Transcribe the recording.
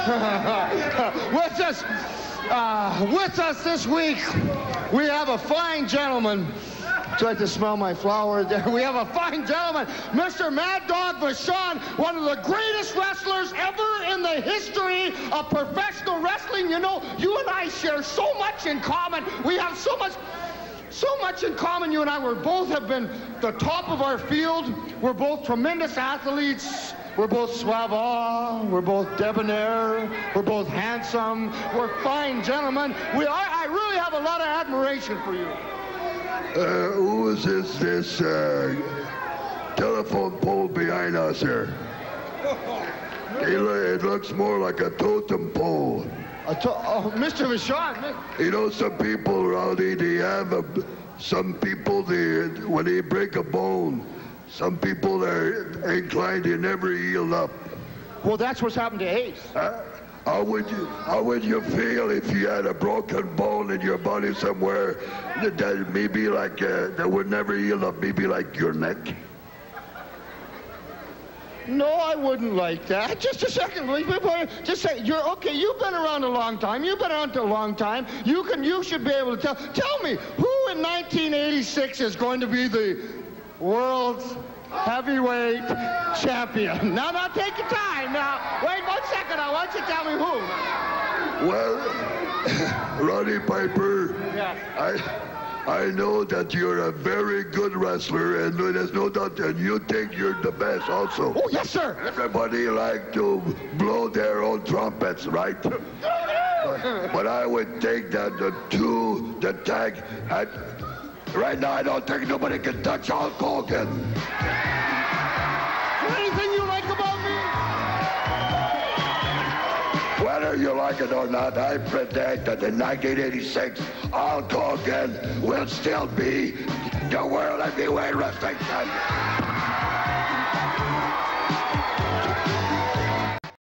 with us, uh, with us this week, we have a fine gentleman. Would you like to smell my flowers there? We have a fine gentleman, Mr. Mad Dog Vachon, one of the greatest wrestlers ever in the history of professional wrestling. You know, you and I share so much in common. We have so much so much in common. You and I, we both have been the top of our field. We're both tremendous athletes. We're both suave. We're both debonair. We're both handsome. We're fine gentlemen. We are. I really have a lot of admiration for you. Uh, who is this, this uh, telephone pole behind us here? It looks more like a totem pole. To oh, Mr. Vachon. You know, some people, Rowdy, they have a, some people, they, when they break a bone, some people are inclined to never yield up. Well, that's what's happened to Ace. Uh, how would you How would you feel if you had a broken bone in your body somewhere that, that maybe like uh, that would never heal up, maybe like your neck? No, I wouldn't like that. Just a second, just say you're okay. You've been around a long time. You've been around a long time. You can. You should be able to tell. Tell me who in 1986 is going to be the world's heavyweight champion. Now, now, take your time. Now, wait one second. I want you to tell me who? Well, Roddy Piper. I. I know that you're a very good wrestler, and there's no doubt that you think you're the best also. Oh, yes, sir. Everybody like to blow their own trumpets, right? but I would take that the two, the tag, had, right now I don't think nobody can touch Hulk Hogan. Anything you like about me? Whether you like it or not, I predict that in 1986, Hulk Hogan will still be the World Heavyweight Wrestling Champion.